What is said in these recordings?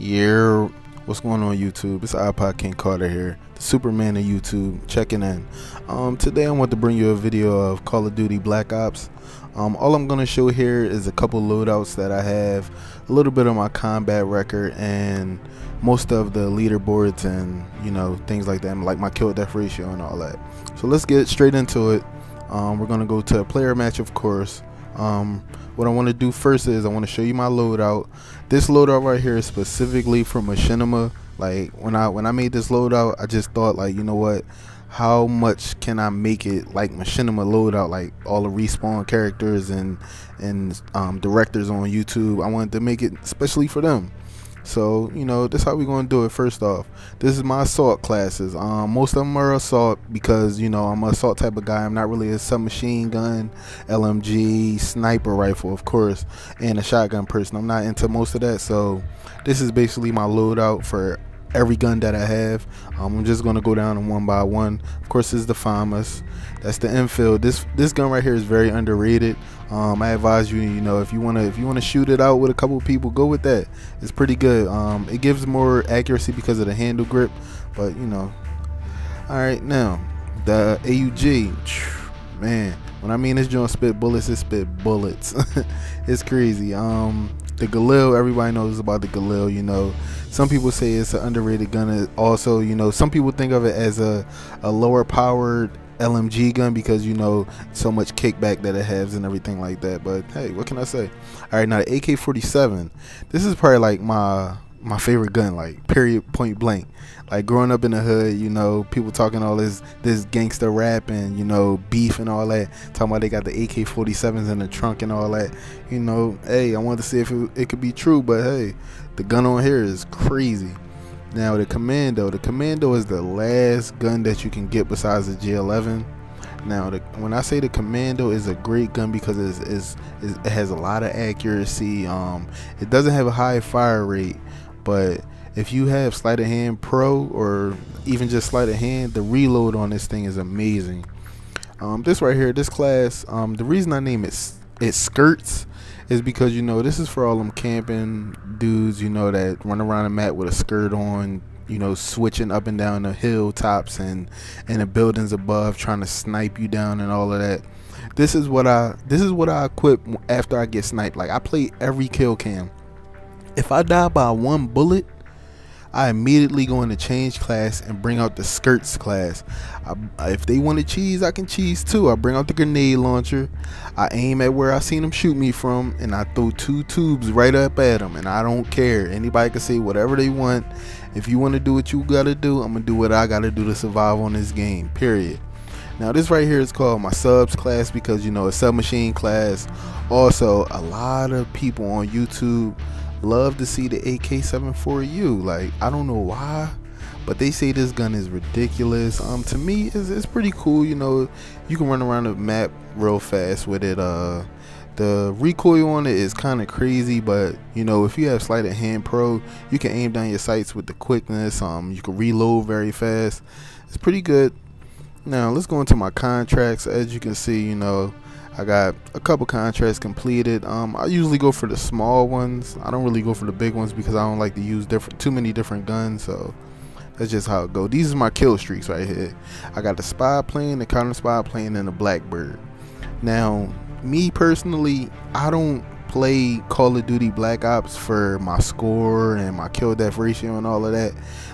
Yeah, what's going on YouTube? It's iPod King Carter here, the Superman of YouTube, checking in. Um, today I want to bring you a video of Call of Duty Black Ops. Um, all I'm going to show here is a couple loadouts that I have, a little bit of my combat record, and most of the leaderboards and you know things like that, like my kill death ratio and all that. So let's get straight into it. Um, we're going to go to a player match, of course. Um, what I want to do first is I want to show you my loadout. This loadout right here is specifically for Machinima. Like when I when I made this loadout, I just thought like you know what, how much can I make it like Machinima loadout, like all the respawn characters and and um, directors on YouTube. I wanted to make it especially for them. So, you know, this how we're going to do it first off. This is my assault classes. Um, most of them are assault because, you know, I'm an assault type of guy. I'm not really a submachine gun, LMG, sniper rifle, of course, and a shotgun person. I'm not into most of that. So, this is basically my loadout for every gun that I have. Um, I'm just gonna go down them one by one. Of course, is the FAMAS. That's the Enfield. This this gun right here is very underrated. Um, I advise you, you know, if you wanna if you wanna shoot it out with a couple people, go with that. It's pretty good. Um, it gives more accuracy because of the handle grip, but you know. All right, now the AUG, man. When I mean this joint spit bullets, it spit bullets. it's crazy. Um, the Galil, everybody knows about the Galil. You know, some people say it's an underrated gun. Also, you know, some people think of it as a, a lower powered LMG gun because you know so much kickback that it has and everything like that. But hey, what can I say? All right, now the AK-47. This is probably like my my favorite gun, like period, point blank. Like growing up in the hood, you know, people talking all this this gangster rap and you know beef and all that, talking about they got the AK-47s in the trunk and all that. You know, hey, I wanted to see if it, it could be true, but hey, the gun on here is crazy. Now the Commando, the Commando is the last gun that you can get besides the G11. Now, the, when I say the Commando is a great gun because it's, it's, it has a lot of accuracy. Um, it doesn't have a high fire rate, but if you have sleight of hand pro or even just sleight of hand, the reload on this thing is amazing. Um, this right here, this class, um, the reason I name it it skirts is because you know this is for all them camping dudes, you know that run around the mat with a skirt on, you know, switching up and down the hilltops and and the buildings above, trying to snipe you down and all of that. This is what I this is what I equip after I get sniped. Like I play every kill cam. If I die by one bullet, I immediately go into change class and bring out the skirts class. I, if they want to cheese, I can cheese too. I bring out the grenade launcher. I aim at where I seen them shoot me from, and I throw two tubes right up at them, and I don't care. Anybody can say whatever they want. If you want to do what you gotta do, I'm gonna do what I gotta do to survive on this game. Period. Now this right here is called my subs class because you know a submachine class. Also, a lot of people on YouTube love to see the AK-74U. Like I don't know why, but they say this gun is ridiculous. Um, to me, it's, it's pretty cool. You know, you can run around the map real fast with it. Uh, the recoil on it is kind of crazy, but you know, if you have sleight of hand pro, you can aim down your sights with the quickness. Um, you can reload very fast. It's pretty good. Now let's go into my contracts. As you can see, you know, I got a couple contracts completed. Um, I usually go for the small ones. I don't really go for the big ones because I don't like to use different too many different guns. So that's just how it goes. These are my kill streaks right here. I got the spy plane, the counter spy plane, and the blackbird. Now, me personally, I don't play Call of Duty Black Ops for my score and my kill death ratio and all of that.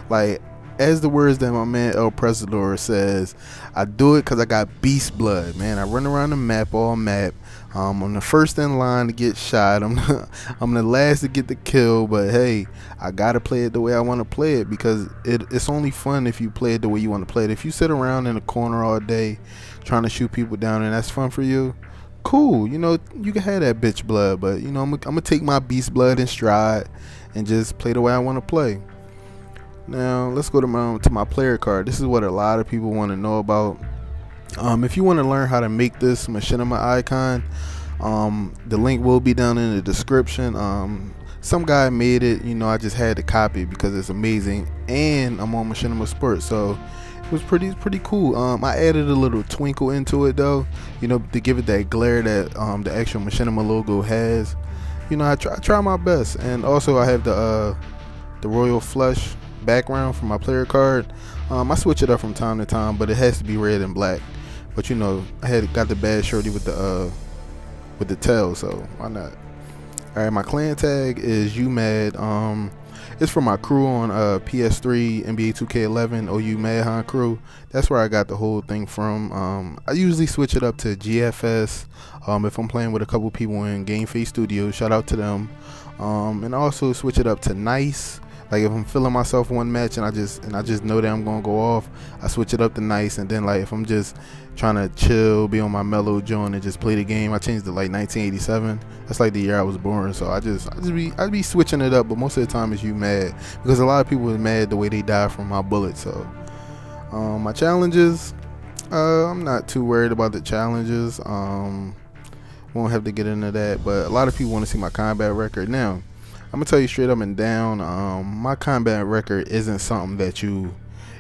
Like as the words that my man El Presador says, I do it because I got beast blood, man. I run around the map, all map. Um, I'm the first in line to get shot. I'm the, I'm the last to get the kill, but hey, I gotta play it the way I want to play it because it, it's only fun if you play it the way you want to play it. If you sit around in a corner all day trying to shoot people down and that's fun for you, cool. You know, you can have that bitch blood, but you know, I'm, I'm gonna take my beast blood in stride and just play the way I want to play. Now let's go to my to my player card. This is what a lot of people want to know about. Um, if you want to learn how to make this machinima icon, um, the link will be down in the description. Um, some guy made it. You know, I just had to copy because it's amazing, and I'm on Machinima Sports, so it was pretty pretty cool. Um, I added a little twinkle into it though, you know, to give it that glare that um, the actual Machinima logo has. You know, I try, try my best, and also I have the uh, the royal flush background for my player card. Um, I switch it up from time to time, but it has to be red and black. But you know, I had got the bad shorty with the uh, with the tail, so why not? All right, my clan tag is UMad. Um, it's for my crew on uh, PS3, NBA 2K11, OU Madhon crew. That's where I got the whole thing from. Um, I usually switch it up to GFS um, if I'm playing with a couple people in Game Face Studios. Shout out to them. Um, and also switch it up to Nice. Like if I'm feeling myself one match and I just and I just know that I'm gonna go off, I switch it up to nice. And then like if I'm just trying to chill, be on my mellow joint and just play the game, I changed it like 1987. That's like the year I was born. So I just I just be I'd be switching it up. But most of the time it's you mad because a lot of people are mad the way they die from my bullet. So um, my challenges, uh, I'm not too worried about the challenges. Um, won't have to get into that. But a lot of people want to see my combat record now I'm gonna tell you straight up and down. Um, my combat record isn't something that you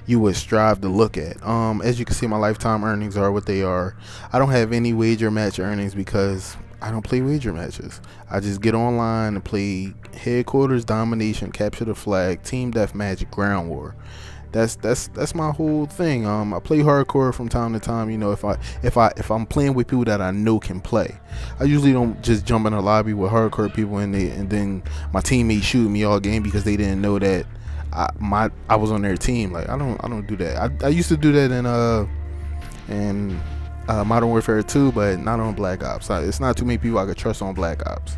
you would strive to look at. Um, as you can see, my lifetime earnings are what they are. I don't have any wager match earnings because I don't play wager matches. I just get online and play headquarters domination, capture the flag, team deathmatch, ground war that's that's that's my whole thing. Um, I play hardcore from time to time. You know, if I if I if I'm playing with people that I know can play, I usually don't just jump in a lobby with hardcore people and they and then my teammates shoot me all game because they didn't know that I my I was on their team. Like I don't I don't do that. I, I used to do that in uh in uh, Modern Warfare 2, but not on Black Ops. It's not too many people I could trust on Black Ops.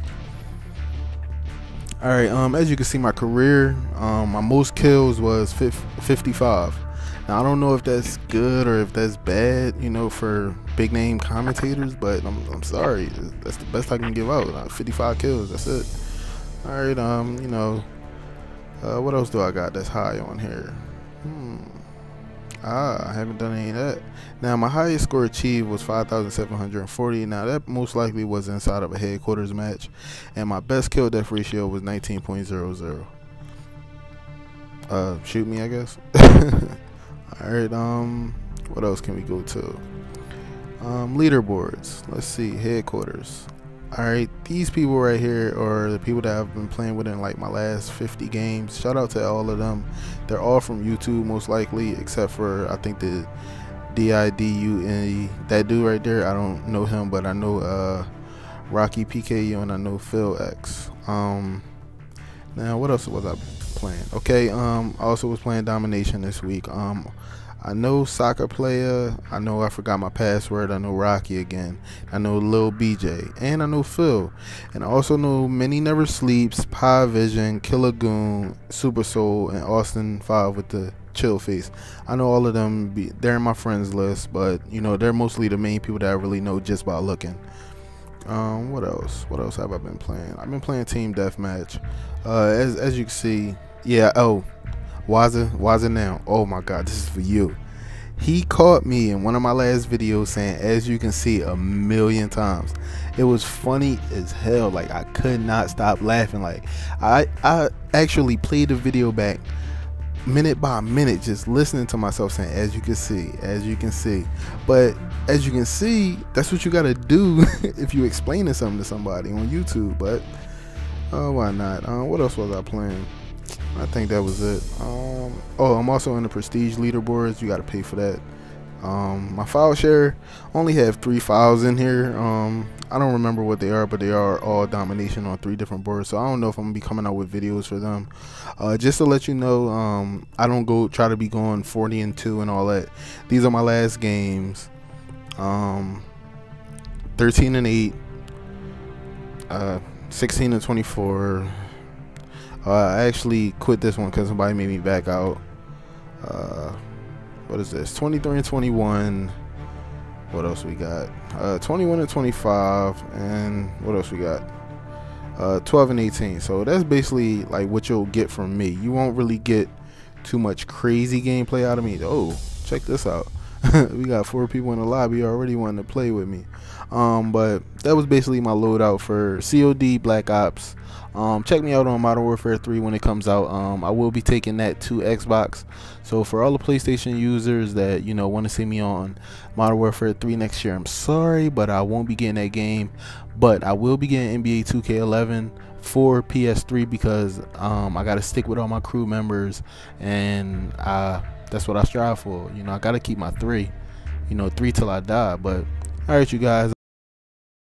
All right, um, as you can see, my career, um, my most kills was 55. Now I don't know if that's good or if that's bad, you know, for big name commentators, but I'm, I'm sorry, that's the best I can give out. Uh, 55 kills, that's it. All right, um, you know, uh, what else do I got that's high on here? Hmm. Ah, I haven't done any of that. Now, my highest score achieved was 5,740. Now, that most likely was inside of a headquarters match. And my best kill death ratio was 19.00. Uh, shoot me, I guess. Alright, um, what else can we go to? Um, leaderboards. Let's see, headquarters. Alright, these people right here are the people that I've been playing with in like my last 50 games. Shout out to all of them. They're all from YouTube most likely, except for I think the D-I-D-U-N-E. That dude right there, I don't know him, but I know uh, Rocky PKU and I know Phil X. Um, now, what else was I playing? Okay, um, I also was playing Domination this week. Um, I know soccer player. I know I forgot my password. I know Rocky again. I know Lil BJ. And I know Phil. And I also know Many Never Sleeps, Pie Vision, Killer Goon, Super Soul, and Austin 5 with the chill face. I know all of them. Be, they're in my friends list, but you know they're mostly the main people that I really know just by looking. Um, what else? What else have I been playing? I've been playing Team Deathmatch. Uh, as as you can see, yeah. Oh, Waza, it now. Oh my God, this is for you. He caught me in one of my last videos saying, as you can see, a million times. It was funny as hell. Like I could not stop laughing. Like I, I actually played the video back minute by minute, just listening to myself saying, as you can see, as you can see. But as you can see, that's what you gotta do if you explaining something to somebody on YouTube. But oh, why not? Uh, what else was I playing? I think that was it. Um, oh, I'm also in the prestige leaderboards. You got to pay for that. Um, my file share only have three files in here. Um, I don't remember what they are, but they are all domination on three different boards. So I don't know if I'm gonna be coming out with videos for them. Uh, just to let you know, um, I don't go try to be going 40 and two and all that. These are my last games. Um, 13 and eight. Uh, 16 and 24. Uh, I actually quit this one because somebody made me back out. Uh, what is this? 23 and 21. What else we got? Uh, 21 and 25. And what else we got? Uh, 12 and 18. So that's basically like what you'll get from me. You won't really get too much crazy gameplay out of me. Oh, check this out. we got four people in the lobby already wanting to play with me. Um, but that was basically my loadout for COD Black Ops. Um, check me out on Modern Warfare 3 when it comes out. Um, I will be taking that to Xbox. So for all the PlayStation users that you know want to see me on Modern Warfare 3 next year, I'm sorry, but I won't be getting that game. But I will be getting NBA 2K11 for PS3 because um, I got to stick with all my crew members, and I, that's what I strive for. You know, I got to keep my three. You know, three till I die. But all right, you guys.